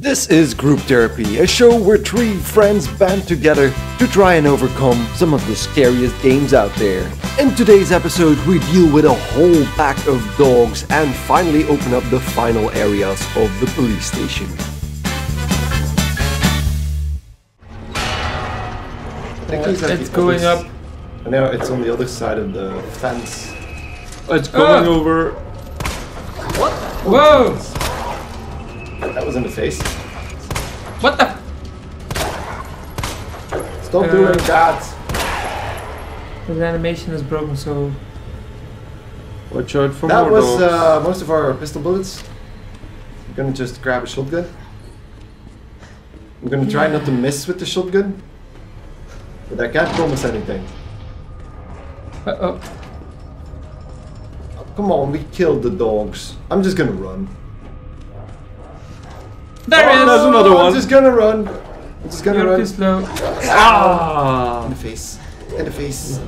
This is Group Therapy, a show where three friends band together to try and overcome some of the scariest games out there. In today's episode, we deal with a whole pack of dogs and finally open up the final areas of the police station. It's going up. Now it's on the other side of the fence. It's going Ah. over. What? Whoa! That was in the face. What the? Stop Uh, doing that. The animation is broken, so. Watch out for That more was dogs. uh, most of our pistol bullets. I'm gonna just grab a shotgun. I'm gonna try not to miss with the shotgun. But I can't promise anything. Uh oh. Oh, come on, we killed the dogs. I'm just gonna run. There Oh, it is! there's another one. I'm one. just gonna run. I'm just gonna You're run. too slow. In Ah! the face. In the face.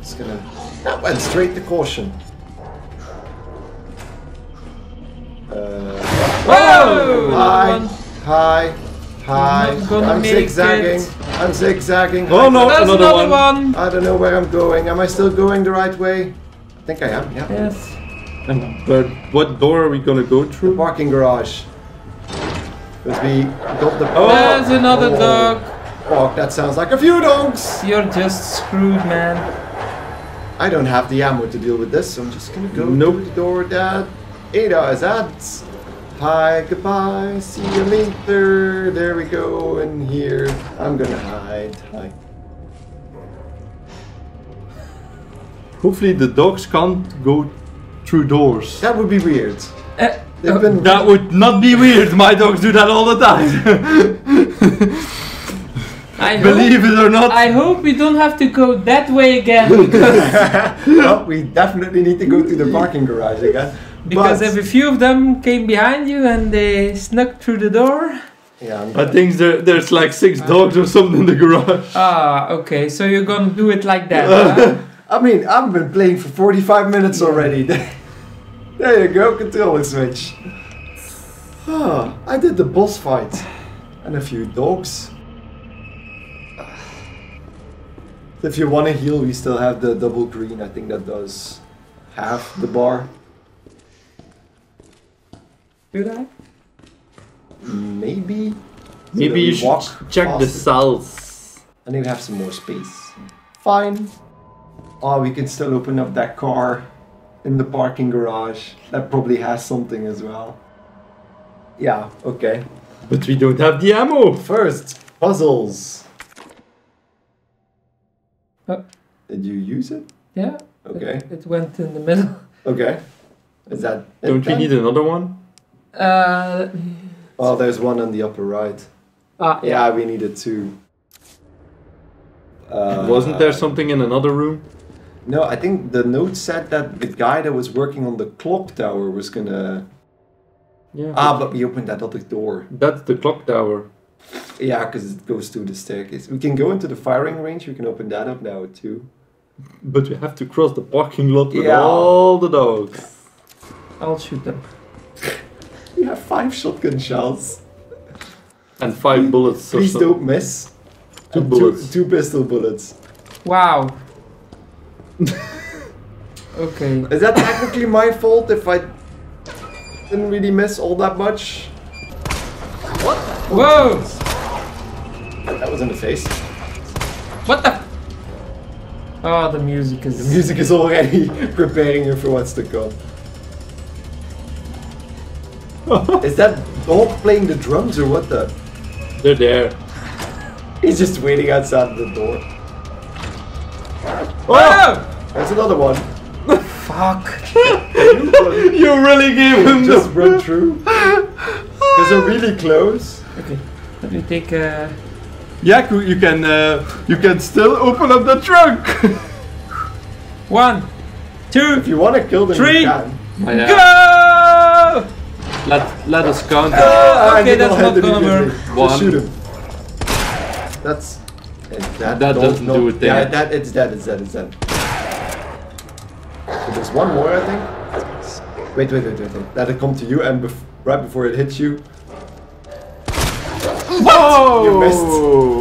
Just gonna. That went straight to caution. Uh, Whoa! hi. Another one. Hi. Hi. I'm I'm zigzagging. it. I'm zigzagging. Oh, no. There's another another, one. one. I don't know where I'm going. Am I still going the right way? I think I am. Yeah. Yes. And but what door are we gonna go The through? parking garage. Because we got the. Oh. There's another Oh. dog. Oh, that sounds like a few dogs. You're just screwed, man. I don't have the ammo to deal with this, so I'm just gonna go Nope. to the door that Ada is at. Hi, goodbye, see you later. There we go, in here. I'm gonna hide. Hi. Hopefully the dogs can't go through doors. That would be weird. Uh, They've oh, been. That would not be weird. My dogs do that all the time. I hope, Believe it or not. I hope we don't have to go that way again. well, we definitely need to go to the parking garage again. Because but, if a few of them came behind you and they snuck through the door. yeah, I'm I think there, there's like six dogs or something in the garage. Ah, okay. So you're gonna do it like that. huh? I mean, I've been playing for 45 minutes already. There you go, controller switch. Ah, I did the boss fight and a few dogs. If you want to heal, we still have the double green. I think that does half the bar. Do that? Maybe. Maybe you should walk check the cells. And then we have some more space. Fine. Oh, we can still open up that car in the parking garage. That probably has something as well. Yeah, okay. But we don't have the ammo. First, puzzles. Oh. Did you use it? Yeah. Okay. It, it went in the middle. Okay. Is that Don't we then? need another one? Uh, Oh, there's one on the upper right. ah, Yeah, we needed two. Uh, Wasn't there something in another room? No, I think the note said that the guy that was working on the clock tower was gonna. Yeah. Ah, but we opened that other door. That's the clock tower. Yeah, because it goes to the staircase. We can go into the firing range. We can open that up now too. But we have to cross the parking lot with Yeah. all the dogs. I'll shoot them. We have five shotgun shells. And five bullets. or Please something. don't miss. Two And bullets. Two, pistol bullets. Wow. okay. Is that technically my fault if I didn't really miss all that much? What? Whoa! That was in the face. What the? Oh, the music is. The music is already preparing you for what's to come. is that dog playing the drums or what the? They're there. He's just waiting outside the door. Whoa! There's another one. Fuck. You really gave him just the. run through. Because they're really close. Okay. Let me take uh Yeah, you can. Uh, you can still open up the trunk. one, two, If you want to kill them, Three. you can. go! Let Let us count. Ah, okay, and that's not gonna work. One. Shoot him. That's. That That doesn't not- do a thing. Yeah, that it's dead. It's dead. It's dead. So there's one more, I think. Wait, wait, wait, wait, wait. Let it come to you, and bef- right before it hits you. What? You missed.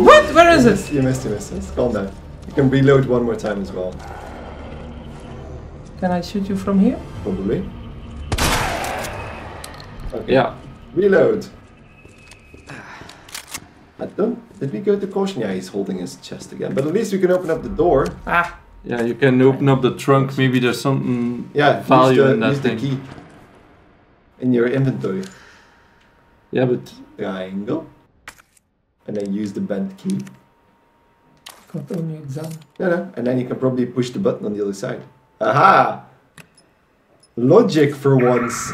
What? Where is it? You missed, you missed. It's calm down. You can reload one more time as well. Can I shoot you from here? Probably. Okay. Yeah. Reload. I don't. Did we go to caution? Yeah, he's holding his chest again. But at least we can open up the door. Ah, Yeah, you can open up the trunk. Maybe there's something Yeah, value use the, in that use the thing. key in your inventory. Yeah, but Triangle. And then use the bent key. got only exam. No, no. And then you can probably push the button on the other side. Aha! Logic for once.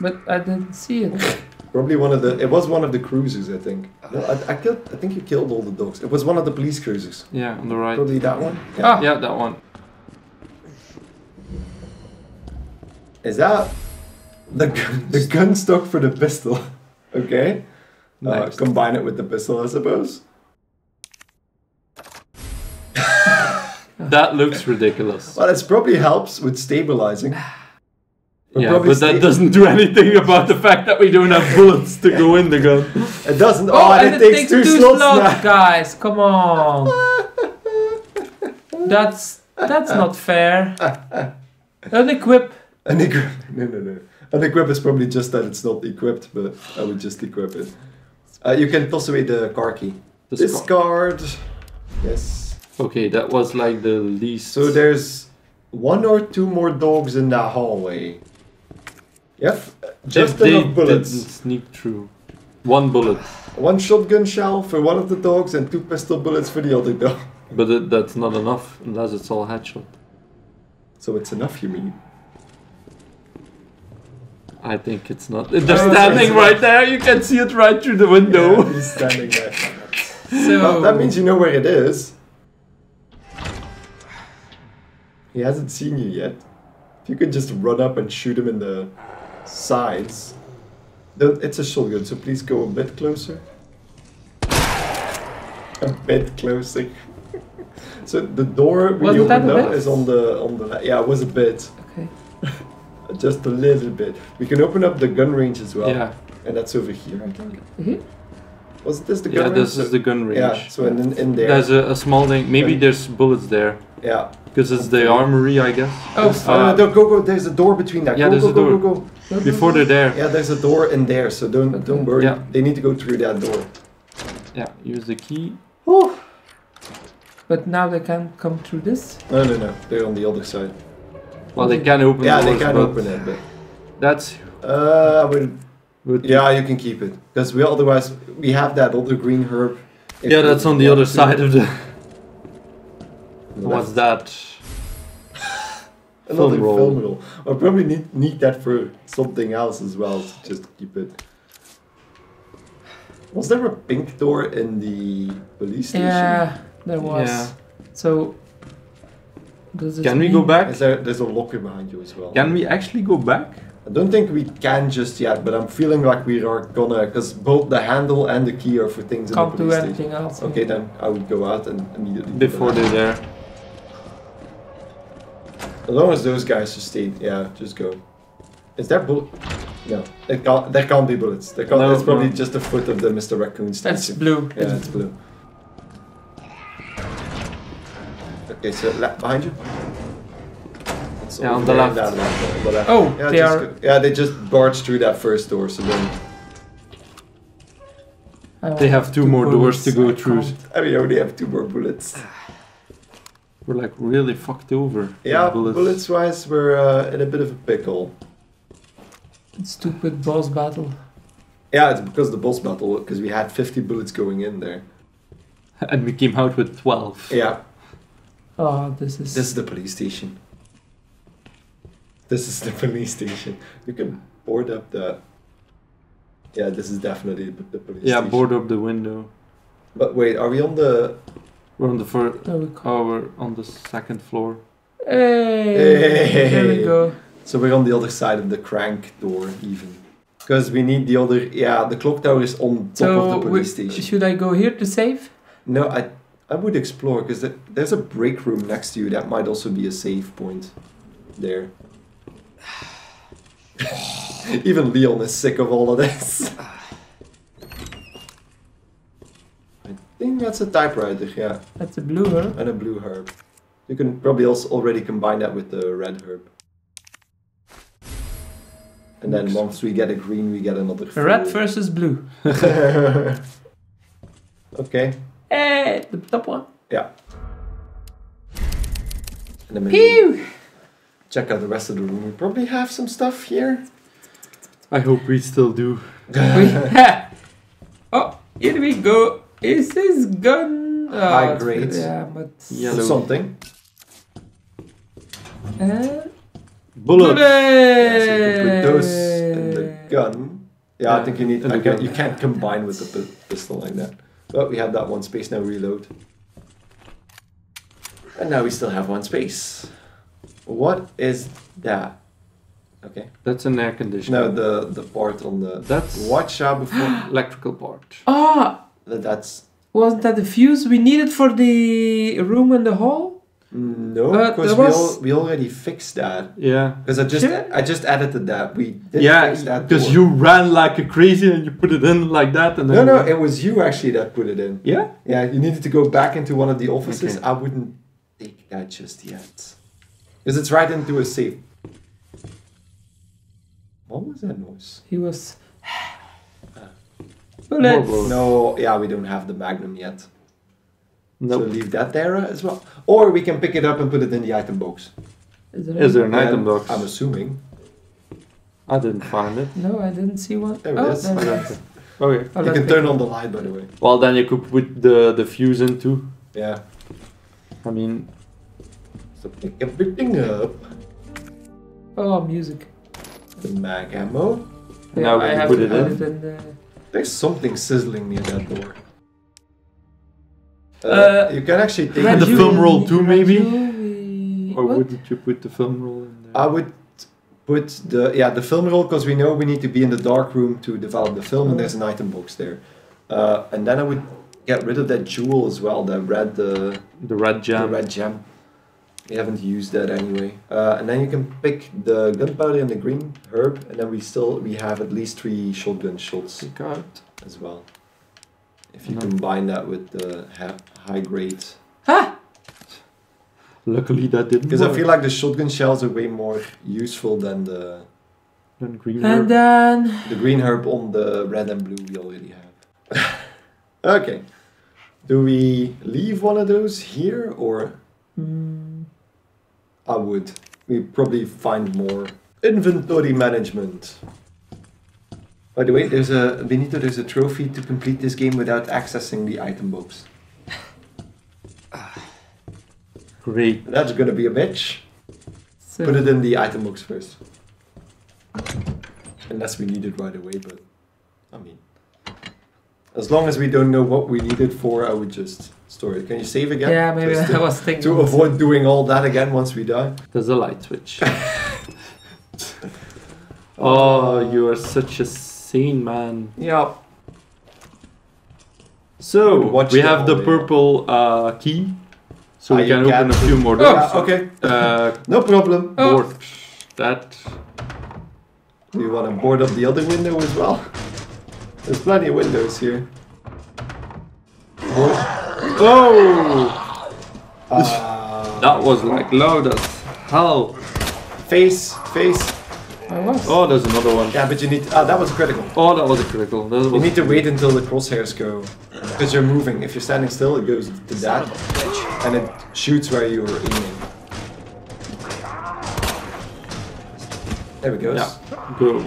But I didn't see it. Probably one of the. It was one of the cruisers, I think. No, I, I killed. I think you killed all the dogs. It was one of the police cruisers. yeah, on the right. Probably that one. Ah. Yeah, that one. Is that the gun, the gun stock for the pistol? okay. Uh, combine it with the pistol, I suppose. That looks ridiculous. Well, it probably helps with stabilizing. But Yeah, but that doesn't do anything about the fact that we don't have bullets to go in the gun. It doesn't. Oh, Oh, and and it it takes takes two, two slots, slots, now. guys. Come on. That's that's not fair. Unequip. And equip. No, no, no. And equip is probably just that it's not equipped, but I would just equip it. Uh, you can toss away the car key. Discard. Discard. Yes. Okay, that was like the least. So there's one or two more dogs in that hallway. Yep. Just they enough bullets. didn't sneak through. One bullet, One shotgun shell for one of the dogs and two pistol bullets for the other dog. but it, that's not enough unless it's all headshot. So it's enough, you mean? I think it's not. Oh, They're Oh, standing it's- right there. You can see it right through the window. Yeah, he's standing there. So Well, that means you know where it is. He hasn't seen you yet. If you could just run up and shoot him in the sides. It's a shotgun, so please go a bit closer. A bit closer. so the door we Wasn't opened up is on the on the le- yeah, it was a bit. okay. Just a little bit. We can open up the gun range as well. Yeah, And that's over here, I think. Here? Was this the gun range? yeah. range? This is the gun range. Yeah, so in, in there. There's a, a small thing. Maybe And- there's bullets there yeah. because it's the armory, I guess. Oh, Uh, no, no, go, go. There's a door between that. Yeah, go, there's go, a go, door. go, go. Before they're there. Yeah, there's a door in there, so don't don't worry. Yeah. They need to go through that door. Yeah, use the key. But now they can't come through this. No, no, no. They're on the other side. Well, they can open. It. Yeah, they can open it, but That's. uh, I would. would be- Yeah, you can keep it because we otherwise we have that other green herb. If Yeah, that's on the other side of the. On the What's that? Another film roll. film roll. I probably need need that for something else as well. To just keep it. Was there a pink door in the police station? Yeah, there was. Yeah. So. Does this Can we mean- go back? Is there, there's a locker behind you as well. Can we actually go back? I don't think we can just yet, but I'm feeling like we are gonna, because both the handle and the key are for things in Can't the do police station. anything else. Okay, then I would go out and immediately. Before they're there. As long as those guys just stayed, yeah, just go. Is there bullet? No, there can't. There can't be bullets. There can't. No, it's probably no. just the foot of the Mr. Raccoon statue. That's blue. Yeah, it's blue. Okay, so left behind you. It's Yeah, on the left. that left, on the left. Oh, yeah, they just are- go- yeah, they just barged through that first door, so then They have two more doors to go through. can't. I mean, I only have two more bullets. Ah. We're like really fucked over. Yeah, bullets, wise, we're uh, in a bit of a pickle. Stupid boss battle. Yeah, it's because of the boss battle, because we had 50 bullets going in there. And we came out with 12. Yeah, Oh, this is. this is the police station. This is the police station. You can board up the. Yeah, this is definitely the the police Yeah, station. board up the window. But wait, are we on the. We're on the first. There we go. Oh, we're on the second floor. Hey, Hey. There we go. So we're on the other side of the crank door, even. Because we need the other. Yeah, the clock tower is on top So of the police station. should I go here to save? No, I I would explore because there's a break room next to you that might also be a save point there. Even Leon is sick of all of this. think that's a typewriter, yeah. That's a blue herb. And a blue herb. You can probably also already combine that with the red herb. And then once we get a green, we get another Red versus blue. okay, Hey, the top one. yeah. And then maybe Pew! check out the rest of the room. We probably have some stuff here. I hope we still do. Oh, here we go. Is this gun? Oh, High grade. Yeah, but. Yellow. Something. Uh, Bullet. Yes, you can put those in the gun. Yeah, I think you need. in I can, you can't combine with the pistol like that. But we have that one space now. Reload. And now we still have one space. What is that? Okay. That's an air conditioner. No, the the part on the. That's- watch out before. electrical part. Ah, that- that's wasn't that the fuse we needed for the room in the hall? no, Uh, because there we was- al- we already fixed that. Yeah. Because I just Sure. I just added to that. We did yeah, because you ran like a crazy and you put it in like that and No, then. no, it was you actually that put it in. Yeah? Yeah, you needed to go back into one of the offices. Okay. I wouldn't take that just yet. Because it's right into a safe. What was that noise? He was. More Bullets. bullets. No, yeah, we don't have the Magnum yet. So leave that there as well. Or we can pick it up and put it in the item box. Is there, Is there an item box? I'm assuming. I didn't find it. No, I didn't see one. There it oh, is. there it Okay. is. Okay. Oh, you can turn it. on the light, by the way. Well, then you could put the, the fuse in too. Yeah. I mean, So pick everything up. Oh, music. The mag ammo. Now we I can have put it put in. it in the. There's something sizzling near that door. Uh, Uh, you can actually take the film roll too, maybe? Raju- or what? wouldn't you put the film roll in there? I would put the yeah the film roll because we know we need to be in the dark room to develop the film, and there's an item box there. Uh, and then I would get rid of that jewel as well, the red the, the red gem. the red gem. We haven't used that anyway. Uh, and then you can pick the gunpowder and the green herb, and then we still we have at least three shotgun shots Pick as well. If you No. combine that with the ha- high grade, Ah! Luckily that didn't because I feel like the shotgun shells are way more useful than the Then green And herb. then. The green herb on the red and blue we already have. okay. Do we leave one of those here or Mm, I would. We probably find more inventory management. By the way, there's a Benito, there's a trophy to complete this game without accessing the item box. Great. That's gonna be a bitch. so Put it in the item box first. Unless we need it right away, but I mean, as long as we don't know what we need it for, I would just store it. Can you save again? yeah, maybe Just I to, was thinking. to avoid doing all that again once we die. There's a light switch. oh, you are such a scene man. Yep. So Watch we have the hallway. purple uh, key, so Ah, we you can open a few more Yeah, doors. okay. Uh, No problem. Oh. board. That. Do you want to board up the other window as well? There's plenty of windows here. Board. Oh, Uh, that was like loud as hell. face, face. I was. Oh, there's another one. Yeah, but you need. Ah, that was critical. Oh, that was a critical. That You need to wait until the crosshairs go, because you're moving. If you're standing still, it goes to that, and it shoots where you're aiming. There we go. yeah. Go.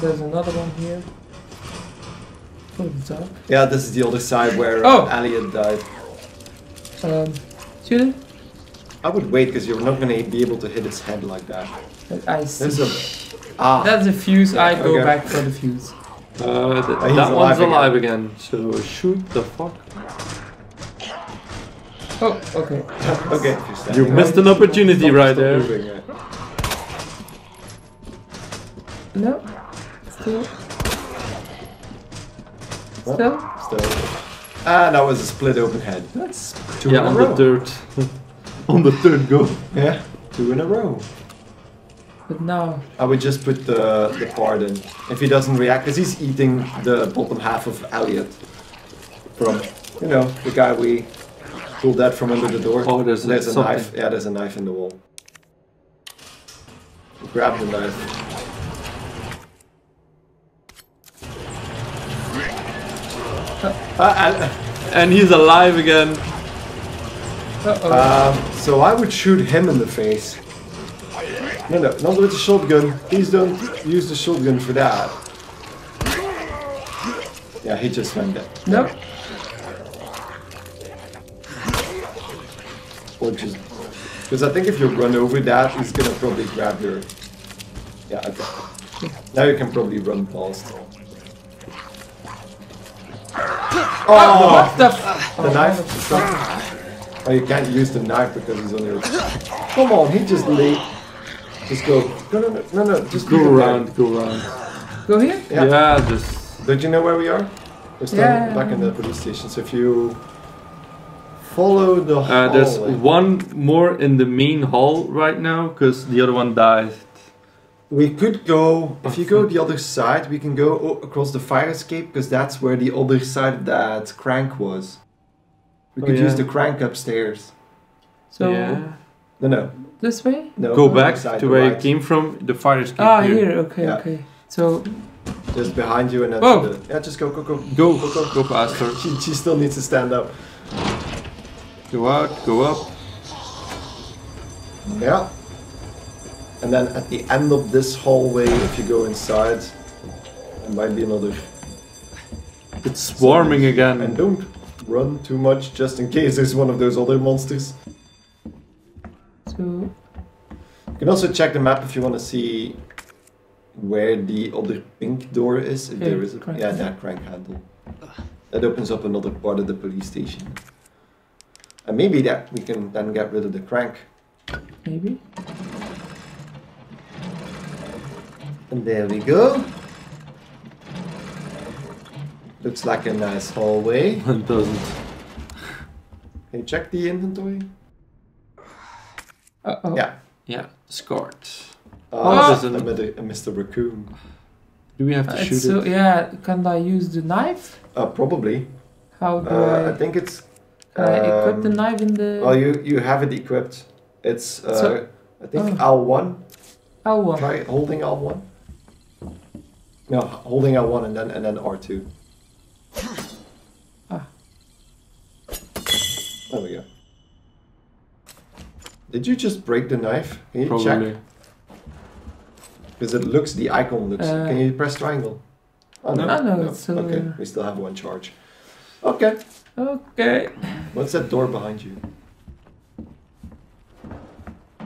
There's another one here. For the top. Yeah, this is the other side where Oh. uh, Elliot died. Um, shoot it? I would wait because you're not gonna be able to hit his head like that. I see. There's a ah. That's a fuse. I go Okay. back for the fuse. Uh, th- Uh, he's that one's alive alive again. So shoot the fuck. Oh, okay. okay. you're standing You up. missed an opportunity Stop- right stop there. moving, yeah. No. Still. What? Still. Still. Ah, that was a split open head. That's two Yeah, in on a the row. third. on the third go. Yeah, two in a row. But now, I would just put the, the part in. If he doesn't react, because he's eating the bottom half of Elliot. From, you know, the guy we pulled that from under the door. Oh, there's, there's a something. knife. Yeah, there's a knife in the wall. Grab the knife. And he's alive again. uh-oh. um, so I would shoot him in the face. No, no, not with the shotgun. Please don't use the shotgun for that. Yeah, he just went dead. no. Or just because I think if you run over that, he's gonna probably grab your. Yeah. Okay. Now you can probably run past. Oh, What the f- the knife. Oh, you can't use the knife because he's on your. Come on, he just lay. Just go. No, no, no, no, no. Just Go leave there. around, go around. Go here? Yeah. Yeah, just. Don't you know where we are? We're still Yeah. back in the police station. So if you follow the Uh, there's one more in the main hall right now because the other one died. We could go, if you go the other side, we can go across the fire escape because that's where the other side of that crank was. We Oh, could use the crank upstairs. So, yeah. No, no, this way? no. Go the back to the where you came from. The fire escape. Ah, here. Okay, Yeah. okay. So, Just behind you and then. Whoa. to the- yeah, just go, go, go. Go, Go, go. go past her. She, she still needs to stand up. Go out, go up. Yeah. And then at the end of this hallway, if you go inside, there might be another. It's swarming And again. And don't run too much just in case there's one of those other monsters. so, You can also check the map if you want to see where the other pink door is. If Here, there is a, crank yeah, handle. that crank handle. That opens up another part of the police station. And maybe that we can then get rid of the crank. maybe? And there we go. Looks like a nice hallway. It doesn't. Can you check the inventory? Uh-oh. Yeah. Yeah, scored. Oh, Ah. there's a, a Mr. Raccoon. Do we have Uh, to it's shoot so, it? yeah, can I use the knife? Uh, probably. How do Uh, I I... think it's. Can I equip the um, knife in the... Oh, you you have it equipped. It's uh, So- I think oh. L1. L1. Try holding L1. No, holding L1 and then and then R2. Ah. There we go. Did you just break the knife? Can you Probably. check? Because it looks the icon looks. Uh, Can you press triangle? Oh No, no, it's still, okay. uh, We still have one charge. Okay. Okay. What's that door behind you?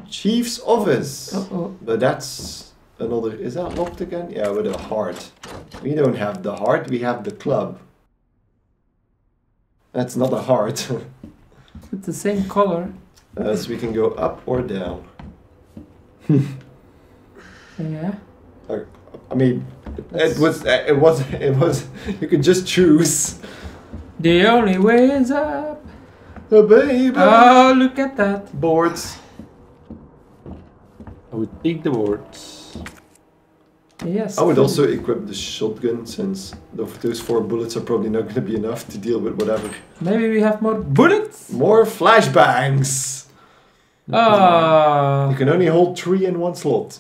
Chief's office. Uh-oh. But that's another. Is that locked again? Yeah, with a heart. We don't have the heart, we have the club. That's not a heart. It's the same color. uh, so we can go up or down. Yeah. I mean, it was. uh, It was. It was. You could just choose. The only way is up. The baby. Oh, look at that. Boards. I would take the words. Yes. I would also equip the shotgun since those four bullets are probably not going to be enough to deal with whatever. Maybe we have more bullets. More flashbangs. You Ah. can only hold three in one slot.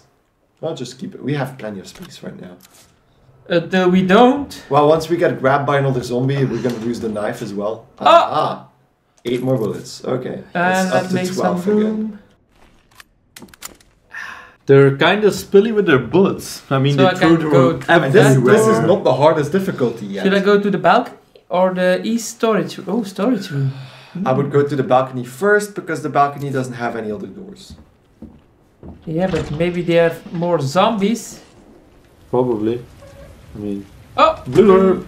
I'll just keep it. We have plenty of space right now. Uh, though we don't. Well, once we get grabbed by another zombie, we're gonna use the knife as well. Oh! Ah, eight more bullets. Okay, And It's that makes some room. They're kind of spilly with their bullets. I mean, So they I throw can them go And this, this is not the hardest difficulty yet. Should I go to the balcony or the east storage? Oh, storage room. I would go to the balcony first because the balcony doesn't have any other doors. Yeah, but maybe there are more zombies. Probably. I mean, Oh, blue herb.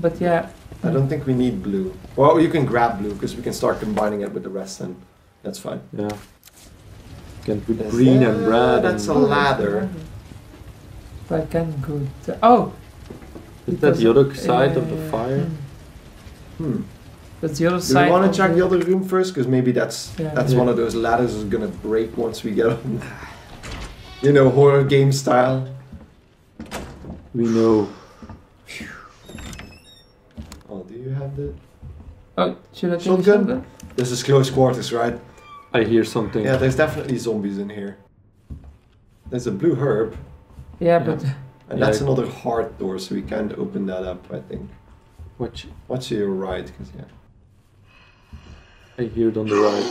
but yeah. I don't think we need blue. Well, you can grab blue because we can start combining it with the rest, and that's fine. Yeah. Can put Yes. green and red. that's and, a ladder. But I can go. To, oh. Is that the other side of the uh, fire? hmm, Hmm. That's the other Do side. we want to check the other room first? Because maybe that's Yeah. that's Yeah. one of those ladders is gonna break once we get on. You know, horror game style. We know. Oh, do you have the? Oh, should I take Shotgun? the shotgun? This is close quarters, right? I hear something. Yeah, there's definitely zombies in here. There's a blue herb, Yeah, but and Yeah. that's another hard door, so we can't open that up. I think. Watch. Watch your right, because yeah. I hear it on the right.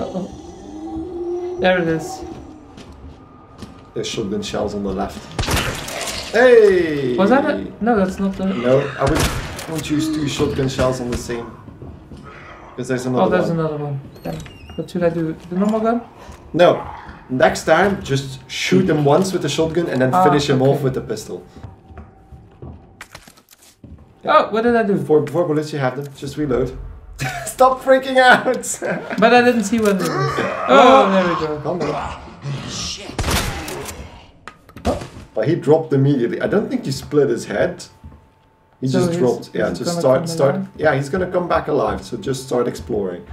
uh-oh. there it is. There's shotgun shells on the left. Hey! Was that it? No, that's not the. No, I would don't use two shotgun shells on the same. Because there's oh, another Oh, there's one. another one. Damn. What should I do? The normal gun? No. Next time, just shoot him once with the shotgun and then Ah, finish him okay. off with the pistol. Oh, what did I do? Four, four bullets, you have them. Just reload. Stop freaking out! But I didn't see what it was. Oh, there we go. Calm down. But he dropped immediately. I don't think he split his head. He So just dropped. Yeah, just start start. alive? Yeah, he's gonna come back alive. So just start exploring.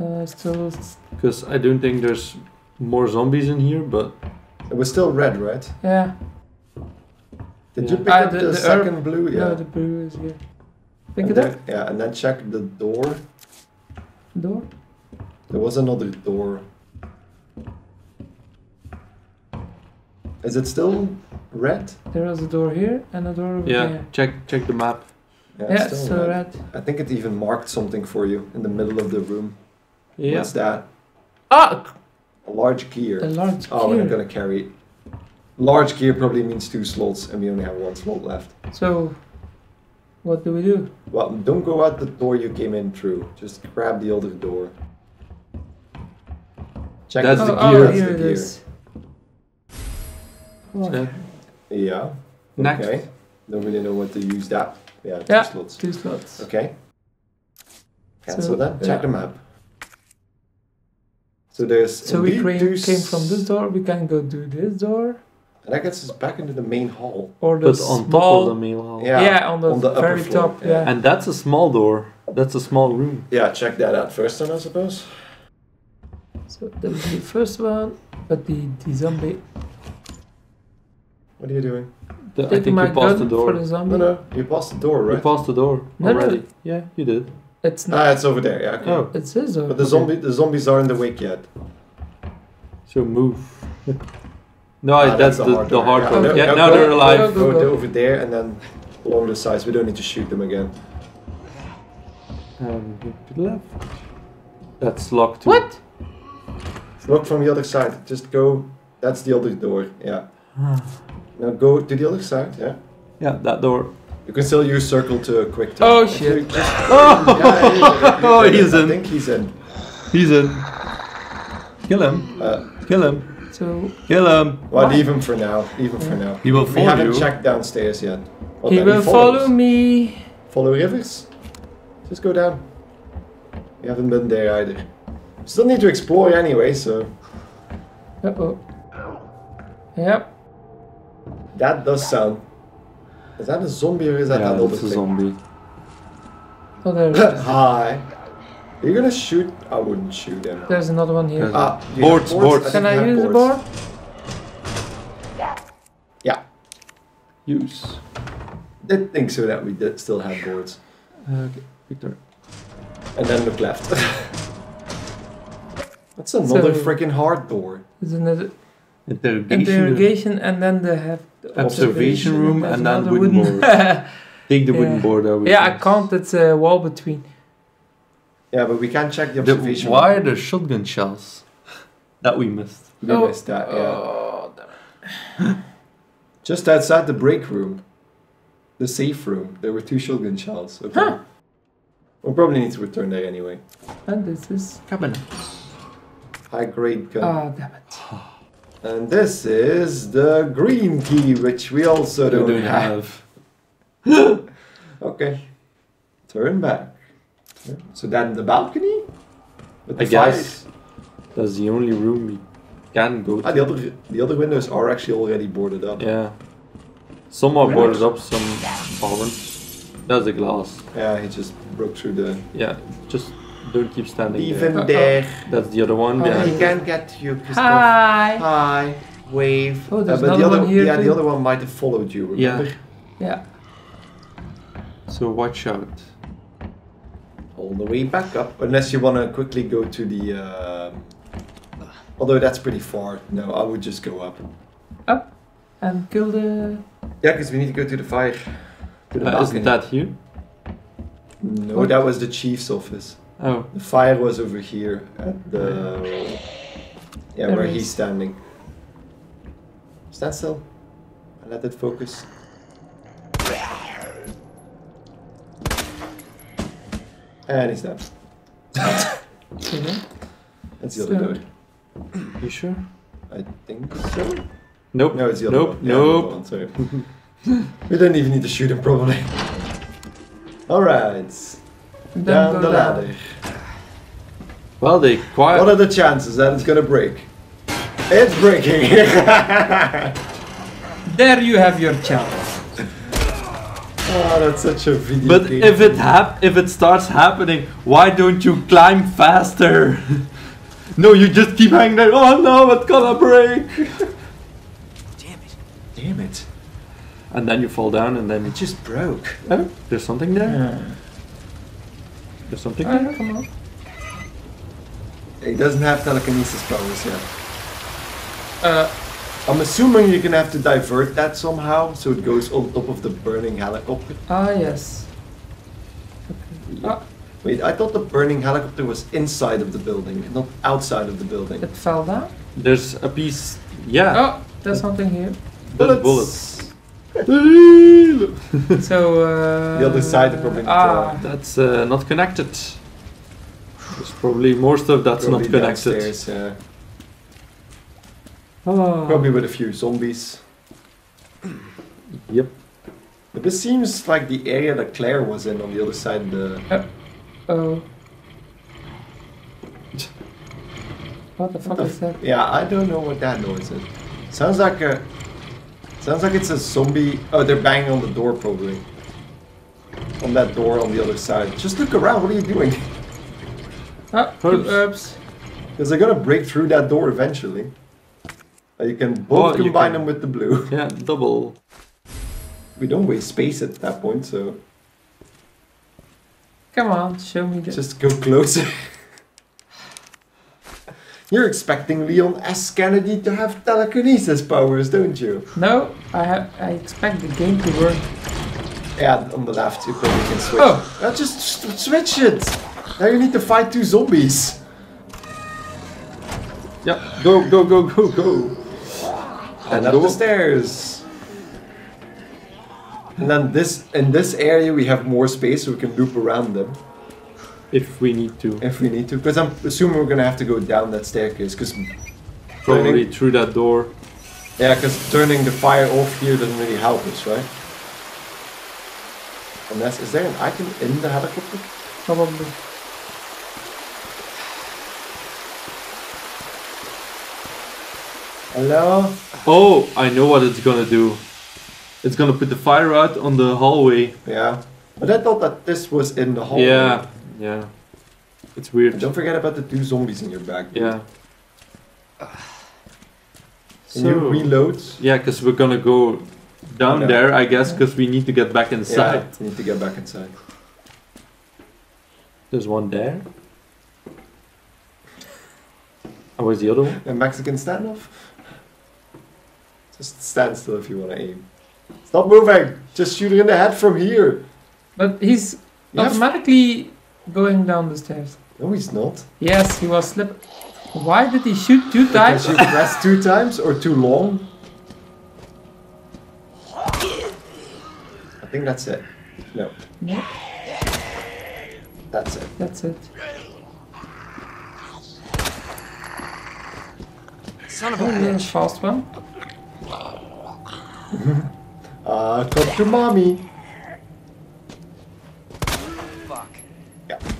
Uh, still. Because I don't think there's more zombies in here, but It was still red, right? Yeah. Did Yeah. you pick Ah, up the- the, the second blue? Yeah. No, the blue is here. Pick And it then- up. Yeah, and then check the door. Door. There was another door. Is it still red? There was a door here and a door over yeah. there. Check check the map. Yeah, it's still red. I think it even marked something for you in the middle of the room. Yeah. What's that? Ah! A large gear. A large Oh, we're not gonna carry it. Large gear probably means two slots, and we only have one slot left. So, what do we do? Well, don't go out the door you came in through. Just grab the other door. Check That's oh, the oh, gear. That's here the gear. is. Oh, Yeah. Yeah. Next. Okay. Don't really know what to use that. Yeah, two Yeah. slots. Two slots. Okay. Cancel So, that. yeah. Check the map. So there's So we came, two came from this door, we can go to this door. And that gets us back into the main hall. Or the But on top small... of the main hall. Yeah. Yeah, on the, on the upper very floor, top, yeah. yeah. And that's a small door. That's a small room. Yeah, check that out first then I suppose. So that was the first one, but the, the zombie... What are you doing? The- I think you passed the gun door. for the zombie. No, no, you passed the door, right? You passed the door No, no. already. Yeah, you did. It's not... Ah, it's over there. Yeah. Okay. Oh, It's his door. But the zombie, the zombies are in the wake yet. so move. no, Ah, that's, the, hard the door. hard Yeah, Yeah, no, now go- they're alive. go, Go, go. over there and then along the sides. We don't need to shoot them again. Um, to the left. That's locked too. What? Look from the other side. Just go. That's the other door. Yeah. Now go to the other side. Yeah. Yeah, that door. You can still use circle to a quick time. Oh, shit. just- Oh, Yeah, yeah, oh, yeah, he's I in. think he's in. He's in. Kill him. Uh, Kill him. So Kill him. well, leave him for now. Leave him for now. He will We follow haven't you. checked downstairs yet. Well, he will follows. follow me. Follow rivers. Just go down. We haven't been there either. Still need to explore anyway, so Uh oh. Yep. that does sound. Is that a zombie or is that yeah, another it's a thing? zombie. Oh, there it is. Hi. Are you gonna shoot? I wouldn't shoot him. There's another one here. Ah, do you Boards, boards. think Can I you have use the board? Yeah, Use. did think so that we did still have boards. Okay, Victor. And then look left. That's another So- freaking hard door. Isn't another Interrogation. interrogation, and then they have the Observation room there's and then another wooden board. Take the wooden Yeah. board out. yeah, I us. can't. It's a wall between. Yeah, but we can't check the The, observation. why are room. there shotgun shells? That we missed. We Oh. missed that, yeah. Oh, damn. Just outside the break room, the safe room, there were two shotgun shells. Okay. Huh. We'll probably need to return there anyway. And this is. Cabinet. High grade gun. Ah, damn it. And this is the green key, which we also don't, don't have. have. Okay. Turn back. So then the balcony? With I the guess. That's the only room we can go to. Ah, the other the other windows are actually already boarded up. Yeah. Some are boarded up, some aren't. That's a glass. Yeah, he just broke through the. Yeah, just Don't keep standing Even there. Uh-oh. there. That's the other one I behind. can't get you, Kristof. Hi. Hi. Wave. Oh, there's Uh, but the another other, one here Yeah, the other one might have followed you. Yeah. Remember? Yeah. So watch out. All the way back up, unless you want to quickly go to the. Uh, although that's pretty far. No, I would just go up. Up and kill the. Yeah, because we need to go to the fire. To the Uh, isn't that here? No, What? that was the chief's office. Oh, The fire was over here at the. Yeah, There where is. he's standing. Stand still. And let it focus. And he's down. Okay. Mm-hmm. That's the other So- door. you sure? I think so. Nope. No, it's the other nope. one. Yeah, nope. one, sorry. we don't even need to shoot him, probably. Alright. Then Down go the ladder. Well, they quiet. What are the chances that it's gonna break? It's breaking! There you have your chance. oh, that's such a video But game. if it hap- if it starts happening, why don't you climb faster? no, you just keep hanging there. Oh no, it's gonna break. Damn it. Damn it! And then you fall down, and then It just broke. oh, there's something there. There's something there. Alright, come on. He doesn't have telekinesis powers yet. Uh, I'm assuming you're gonna have to divert that somehow so it goes on top of the burning helicopter. ah, yes. Ah, Wait, I thought the burning helicopter was inside of the building, not outside of the building. it fell down. There's a piece. Yeah. Oh, there's something here. There's bullets. So, uh. The other side, probably not, Ah, That's uh, not connected. There's probably more stuff that's Probably not connected. downstairs, yeah. oh. Probably with a few zombies. Yep. But this seems like the area that Claire was in on the other side of the. Oh. What the fuck the is that? Yeah, I don't know what that noise is. Sounds like a. Sounds like it's a zombie. Oh, they're banging on the door probably. On that door on the other side. Just look around. What are you doing? Ah, Herbs. Because they're gonna break through that door eventually. Uh, You can both Oh, combine can- them with the blue. Yeah, double. We don't waste space at that point, so Come on, show me this. just go closer. You're expecting Leon S. Kennedy to have telekinesis powers, don't you? No, I have. I expect the game to work. Yeah, on the left you probably can switch. Oh. Uh, just s- switch it! Now you need to fight two zombies. Yeah, go, go, go, go, go. And And up go the stairs. And then this in this area we have more space so we can loop around them If we need to. if we need to. Because I'm assuming we're gonna have to go down that staircase. Because Probably through that door. yeah, because turning the fire off here doesn't really help us, right? Unless is there an icon in the helicopter? Probably. Hello. Oh, I know what it's gonna do. It's gonna put the fire out on the hallway. Yeah. But I thought that this was in the hallway. Yeah, yeah. It's And weird. don't forget about the two zombies in your back. dude. Yeah. Can you reload? yeah, because we're gonna go down Yeah. there, I guess, because we need to get back inside. Yeah, you need to get back inside. There's one there. And where's the other one? A Mexican standoff? Just stand still if you want to aim. Stop moving! Just shoot it in the head from here! But he's You have- automatically going down the stairs. No, he's not. Yes, he was slip. Why did he shoot two times? Because you press two times or too long. I think that's it. No, No, that's it. that's it. Son of Oh, a yeah, bitch. fast one. Uh, come to mommy.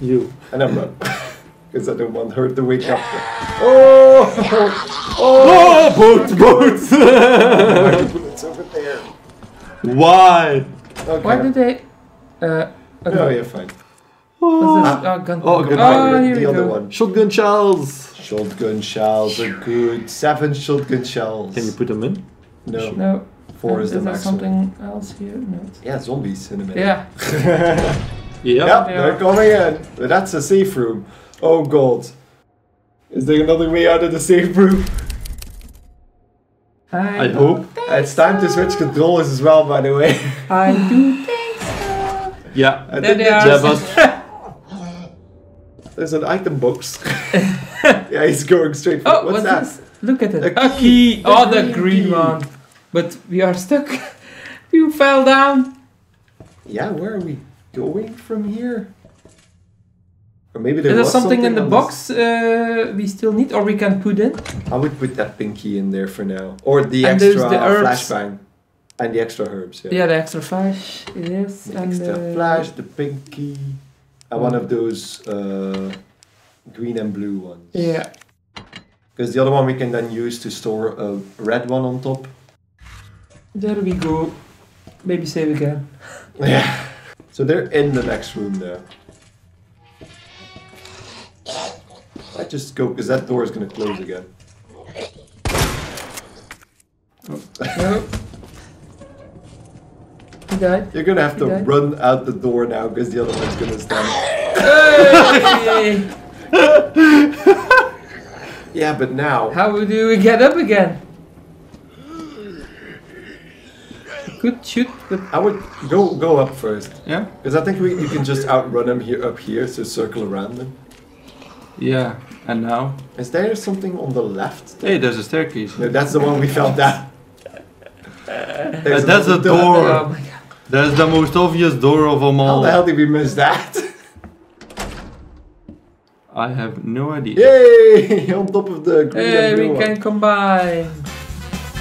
You. And then run. Because I don't want her to wake up. Oh! Oh, boat, boat! It's over there. Why? Okay. Why did they? Uh, okay. No, you're fine. What's this? Oh, gun. Oh, gun oh, powder, here the we other go. one. Shotgun shells. Shotgun shells are good. Seven shotgun shells. Can you put them in? No, No. four is the maximum. Is there something else here? No. Yeah, zombies in a minute. Yeah. Yeah. Yep, They they're are. coming in. But that's a safe room. Oh god. Is there another way out of the safe room? I hope. It's time to switch controllers as well, by the way. I do think so. Yeah. I There think they it's- are. Yeah, but There's an item box. yeah, he's going straight for Oh, What's what's, that? this? Look at it. A A key. key. The Oh, the green green key. one. But we are stuck. you fell down. Yeah, where are we going from here? Or maybe Is there there was something in the box uh, we still need or we can put in? I would put that pinky in there for now. Or the And extra the flashbang. And the extra herbs, yeah. Yeah, the extra flash. Yes. The and extra uh, flash, the pinky, and one of those uh, green and blue ones. Yeah. Because the other one we can then use to store a red one on top. There we go. Maybe save again. Yeah. So they're in the next room there. I just go because that door is gonna close again. Oh, no. He died. You're gonna have to run out the door now because the other one's gonna stand. Hey! Yeah, but now How do we get up again? Good shoot, but I would go go up first yeah. because I think we, you can just outrun them here up here, so circle around them. Yeah. And now? Is there something on the left? Hey, there's a staircase. No, that's the one we fell down. There's Uh, that's a door. oh my god. There's the most obvious door of them all. How the hell did we miss that? I have no idea. Yay! On top of the green Hey, we can combine.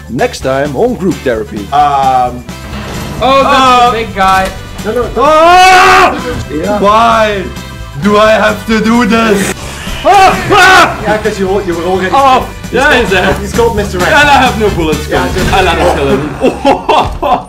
Next time on Group Therapy. Um, Oh, that's Ah. the big guy. no, no, no. Ah! Yeah, Why do I have to do this? yeah, because you, all- you were already. Oh, yeah, he's there. He's called Mr. And I have no bullets. Yeah, Come. just- I let him kill him.